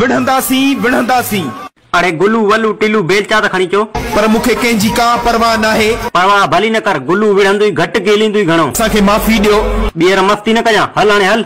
وڙهنداسين وڙهنداسين. اري گلو ولو ٽلو بيلچا ته کڻي اچو. پر مون کي ڪنهن جي ڪا پرواهه نه آهي پرواهه ڀلي نه ڪر گلو وڙهندئي گهٽ ڪيليندئي گهڻو. اسان کي معافي ڏيو. ٻيهر مستي نه ڪجان هل هاڻي هل.